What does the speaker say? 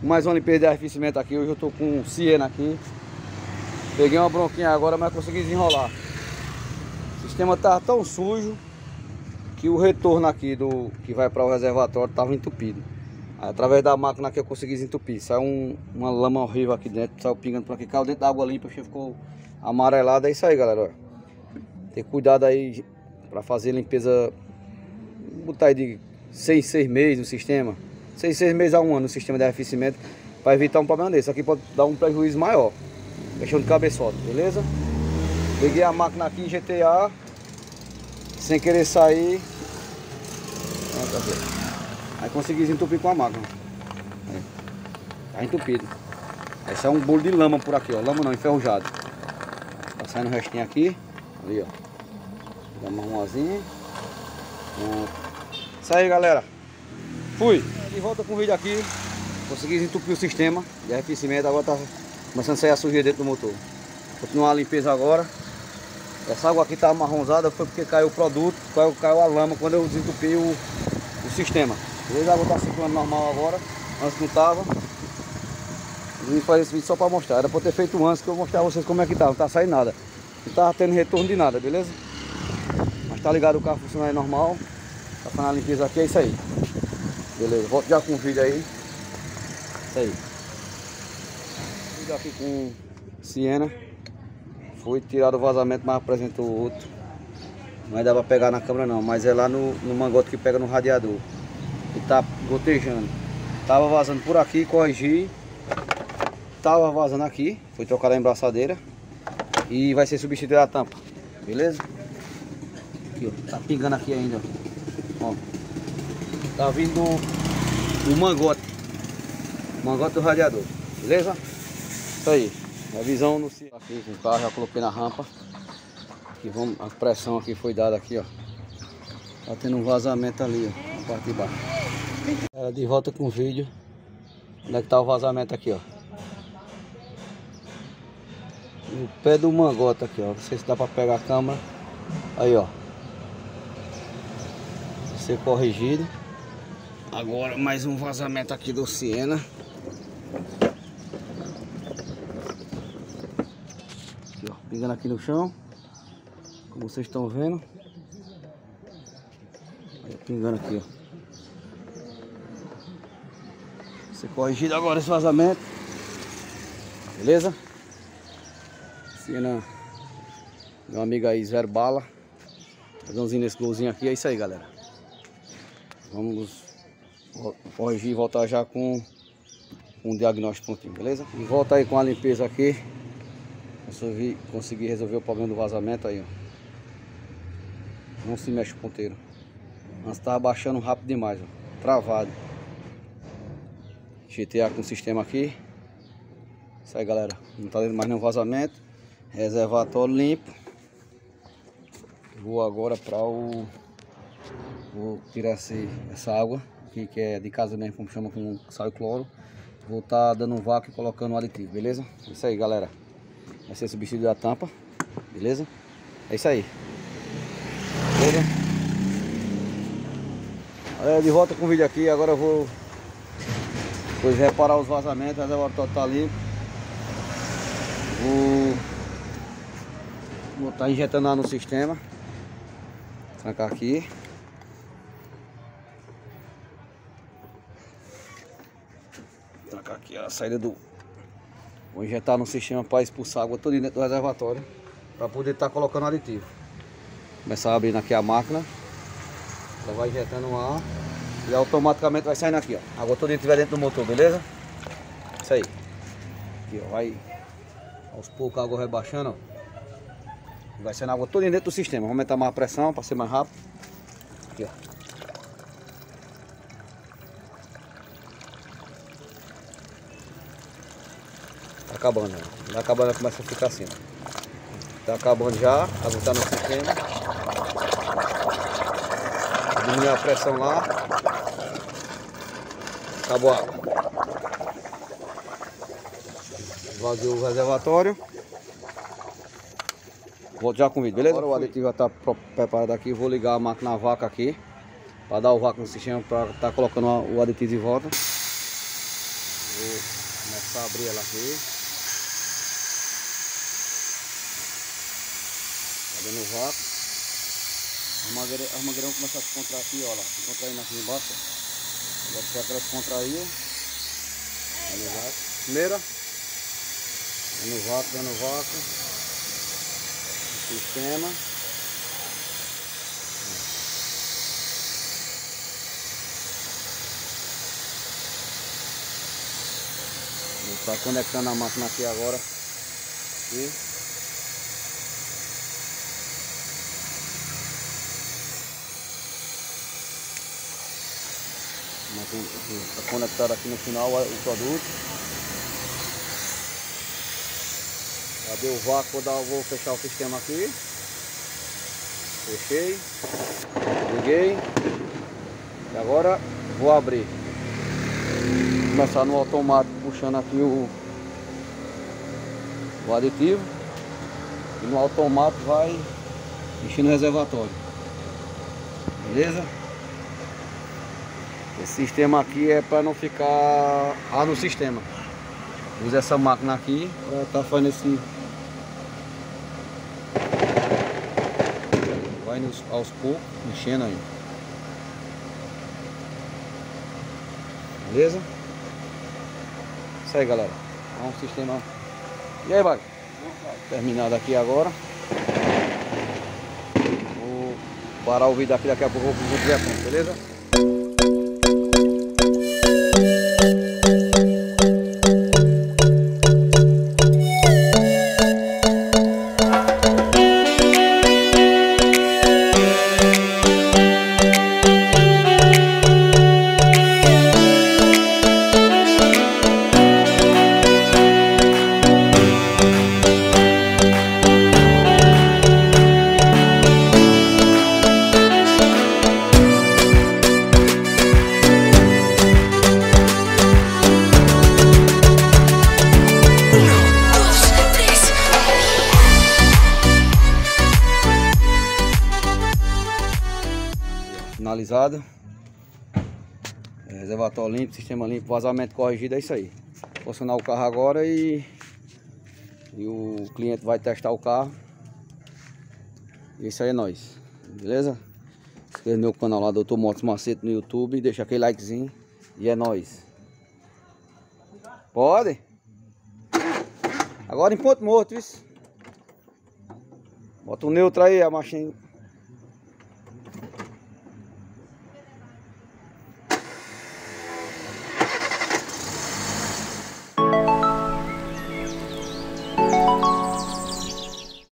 Mais uma limpeza de arrefecimento aqui. Hoje eu tô com Siena aqui. Peguei uma bronquinha agora, mas consegui desenrolar. O sistema tá tão sujo que o retorno aqui do que vai para o reservatório tava entupido. Aí, através da máquina que eu consegui desentupir. Saiu um, uma lama horrível aqui dentro, saiu pingando por aqui, caiu dentro da água limpa, ficou amarelado. É isso aí, galera. Ter cuidado aí para fazer limpeza. Botar aí de 6, 6 meses no sistema. 6, 6 meses a um ano no sistema de arrefecimento. Para evitar um problema desse. Aqui pode dar um prejuízo maior. Questão de cabeçote, beleza? Peguei a máquina aqui GTA. Sem querer sair. Aí consegui desentupir com a máquina. Aí. Tá entupido. Esse é um bolo de lama por aqui, ó. Lama não, enferrujado. Tá saindo o restinho aqui. Ali, ó. Dá uma arrumazinha. Isso aí, galera. Fui. De volta com o vídeo aqui. Consegui desentupir o sistema de arrefecimento. Agora tá começando a sair a sujeira dentro do motor. Continuar a limpeza agora. Essa água aqui tá marronzada foi porque caiu o produto, caiu, caiu a lama quando eu desentupi o, o sistema. Beleza? A água tá circulando normal agora. Antes não tava. Vim fazer esse vídeo só para mostrar. Era para ter feito antes que eu mostrar a vocês como é que tá. Não tá saindo nada. Não tava tendo retorno de nada, beleza? Mas tá ligado o carro funcionando normal. Tá fazendo a limpeza aqui, é isso aí. Beleza, volto já com o vídeo aí. Isso aí. Vídeo aqui com Siena. Foi tirado o vazamento, mas apresentou outro. Não dá pra pegar na câmera não, mas é lá no, no mangote que pega no radiador. E tá gotejando. Tava vazando por aqui, corrigi. Tava vazando aqui, foi trocada a embraçadeira. E vai ser substituída a tampa, beleza? Aqui, ó, tá pingando aqui ainda, ó. Tá vindo o mangote. O mangote do radiador, beleza? Isso aí. A visão no aqui com o carro, já coloquei na rampa. Aqui vamos, a pressão aqui foi dada aqui, ó. Tá tendo um vazamento ali, ó, na parte de baixo. É, de volta com o vídeo. Onde é que tá o vazamento aqui, ó. No pé do mangote aqui, ó. Não sei se dá pra pegar a câmera. Aí, ó. Ser corrigido. Agora mais um vazamento aqui do Siena. Aqui, ó, pingando aqui no chão. Como vocês estão vendo. Pingando aqui, ó. Ser corrigido agora esse vazamento. Beleza? Siena. Meu amigo aí, zero bala. Fazãozinho nesse golzinho aqui. É isso aí, galera. Vamos corrigir e voltar já com um diagnóstico prontinho, beleza? E volta aí com a limpeza aqui. Consegui, consegui resolver o problema do vazamento aí, ó. Não se mexe o ponteiro. Antes tava baixando rápido demais, ó. Travado. GTA com o sistema aqui. Isso aí, galera. Não tá dando mais nenhum vazamento. Reservatório limpo. Vou agora para o... Vou tirar essa água aqui, que é de casa mesmo, como chama com sal e cloro. Vou estar tá dando um vácuo e colocando um aditivo, beleza? É isso aí, galera. Vai ser substituído da tampa, beleza? É isso aí. Beleza? É, de volta com o vídeo aqui, agora eu vou depois reparar os vazamentos, o reservatório tá limpo. Vou Vou estar tá injetando lá no sistema. Trancar aqui. A saída do... Vou injetar no sistema para expulsar a água toda dentro do reservatório. Para poder estar tá colocando aditivo. Começar abrindo aqui a máquina. Ela vai injetando o ar. E automaticamente vai saindo aqui, ó. A água toda estiver dentro do motor, beleza? Isso aí. Aqui, ó. Vai aos poucos a água vai baixando, ó. Vai ser na água toda dentro do sistema. Vamos aumentar mais a pressão para ser mais rápido. Aqui, ó. Tá acabando. Tá acabando, começa a ficar assim. Tá acabando já, a água tá no sistema. Diminuir a pressão lá. Acabou a água. Vazou o reservatório. Volto já com o vídeo, beleza? Agora o aditivo já está preparado aqui. Vou ligar a máquina a vaca aqui. Para dar o vácuo no sistema, para estar tá colocando o aditivo de volta. Vou começar a abrir ela aqui. Dando o vácuo. As mangueiras, as mangueiras vão começar a se contrair aqui, ó lá. Se contraindo aqui embaixo. Agora só que ela se contraiu. Dando vácuo. Primeira. Dando vácuo, dando vácuo. Sistema. Está conectando a máquina aqui agora. E Está conectado aqui no final o produto. Cadê o vácuo? Vou, vou fechar o sistema aqui. Fechei. Liguei. E agora vou abrir. Começar no automático puxando aqui o, o aditivo. E no automático vai enchendo o reservatório. Beleza? Esse sistema aqui é para não ficar ah, no sistema. Usa essa máquina aqui para estar tá fazendo esse. Vai nos, aos poucos, enchendo aí. Beleza? Isso aí galera. É um sistema. E aí, vai? Terminado aqui agora. Vou parar o vídeo aqui daqui a pouco, vou pro a beleza? Finalizada. É, reservatório limpo, sistema limpo, vazamento corrigido, é isso aí. Vou funcionar o carro agora e, e o cliente vai testar o carro. E isso aí é nóis. Beleza? Inscreva no meu canal lá, Doutor Motos Macete no YouTube. Deixa aquele likezinho. E é nóis. Pode? Agora em ponto morto, isso. Bota o neutro aí, a machinha.